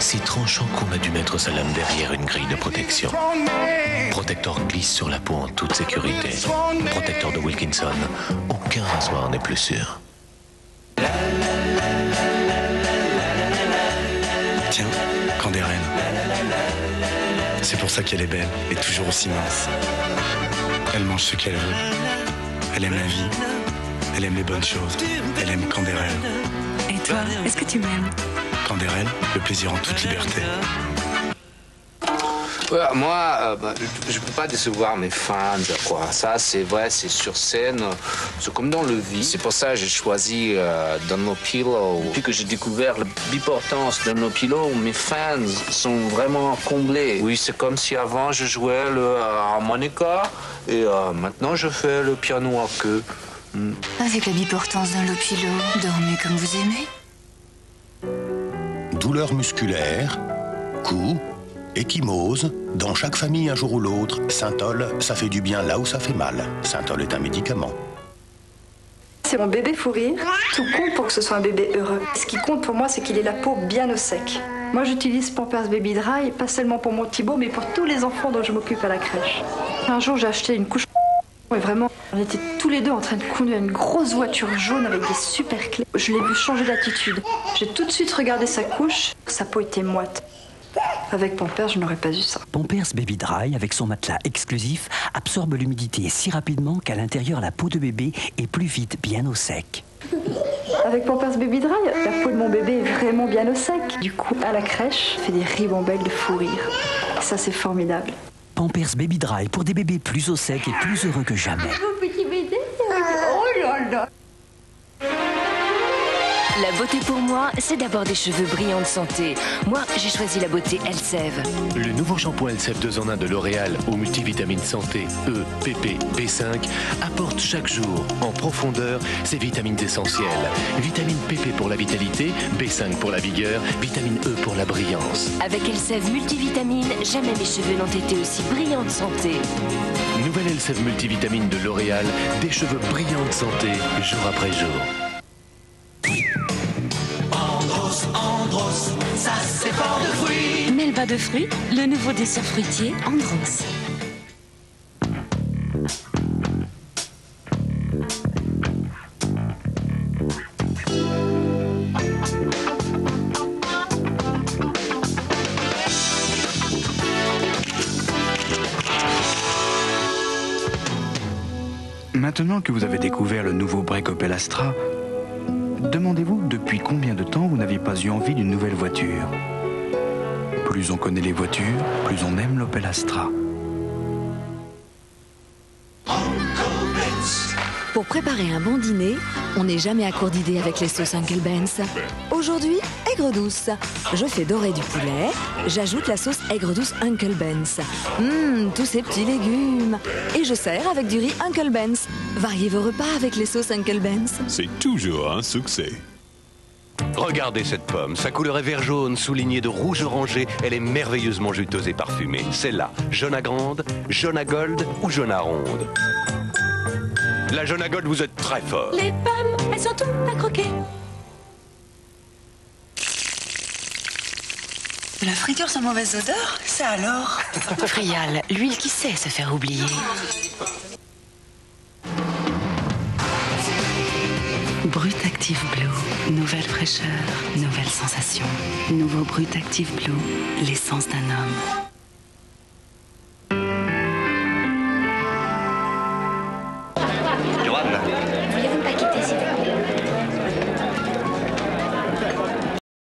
Si tranchant qu'on a dû mettre sa lame derrière une grille de protection. Protecteur glisse sur la peau en toute sécurité. Protecteur de Wilkinson, aucun rasoir n'est plus sûr. Tiens, Candérène. C'est pour ça qu'elle est belle et toujours aussi mince. Elle mange ce qu'elle veut. Elle aime la vie. Elle aime les bonnes choses. Elle aime Candérène. Et toi, est-ce que tu m'aimes? Candérène, le plaisir en toute liberté. Ouais, moi, euh, bah, je peux pas décevoir mes fans, quoi. Ça, c'est vrai, c'est sur scène, c'est comme dans le vie. C'est pour ça que j'ai choisi euh, Dunlopillow. Depuis que j'ai découvert l'importance de Dunlopillow, mes fans sont vraiment comblés. Oui, c'est comme si avant je jouais le harmonica et euh, maintenant je fais le piano à queue. Avec la biportance d'un lopilo, dormez comme vous aimez. Douleurs musculaires, coups, échymose. Dans chaque famille, un jour ou l'autre, Saint-Ol, ça fait du bien là où ça fait mal. Saint-Ol est un médicament. C'est mon bébé fou rire. Tout compte pour que ce soit un bébé heureux. Ce qui compte pour moi, c'est qu'il ait la peau bien au sec. Moi, j'utilise Pampers Baby Dry, pas seulement pour mon Thibaut, mais pour tous les enfants dont je m'occupe à la crèche. Un jour, j'ai acheté une couche. Et vraiment, on était tous les deux en train de conduire une grosse voiture jaune avec des super clés. Je l'ai vu changer d'attitude. J'ai tout de suite regardé sa couche. Sa peau était moite. Avec Pampers, je n'aurais pas eu ça. Pampers Baby Dry, avec son matelas exclusif, absorbe l'humidité si rapidement qu'à l'intérieur, la peau de bébé est plus vite bien au sec. Avec Pampers Baby Dry, la peau de mon bébé est vraiment bien au sec. Du coup, à la crèche, je fais des ribambelles de fou rire. Ça, c'est formidable. Pampers Baby Dry pour des bébés plus au sec et plus heureux que jamais. La beauté pour moi, c'est d'abord des cheveux brillants de santé. Moi, j'ai choisi la beauté Elseve. Le nouveau shampoing LCF 2 en 1 de L'Oréal aux multivitamines santé E, PP, B5 apporte chaque jour en profondeur ses vitamines essentielles. Vitamine PP pour la vitalité, B5 pour la vigueur, vitamine E pour la brillance. Avec Elseve multivitamine, jamais mes cheveux n'ont été aussi brillants de santé. Nouvelle LCF multivitamine de L'Oréal, des cheveux brillants de santé jour après jour. Melba de fruits, le nouveau dessert fruitier Andros. Maintenant que vous avez découvert le nouveau break Opel Astra, demandez-vous depuis combien de temps vous n'aviez pas eu envie d'une nouvelle voiture? Plus on connaît les voitures, plus on aime l'Opel Astra. Pour préparer un bon dîner, on n'est jamais à court d'idées avec les sauces Uncle Ben's. Aujourd'hui, aigre douce. Je fais dorer du poulet, j'ajoute la sauce aigre douce Uncle Ben's. Hum, tous ces petits légumes. Et je sers avec du riz Uncle Ben's. Variez vos repas avec les sauces Uncle Ben's. C'est toujours un succès. Regardez cette pomme, sa couleur est vert jaune, soulignée de rouge orangé. Elle est merveilleusement juteuse et parfumée. Celle-là, jaune à grande, jaune à gold ou jaune à ronde. La jaune à gold, vous êtes très fort. Les pommes, elles sont toutes à croquer. La friture sans mauvaise odeur Ça alors Frial, l'huile qui sait se faire oublier. Brut Active Blue, nouvelle fraîcheur, nouvelle sensation. Nouveau Brut Active Blue, l'essence d'un homme. lot better.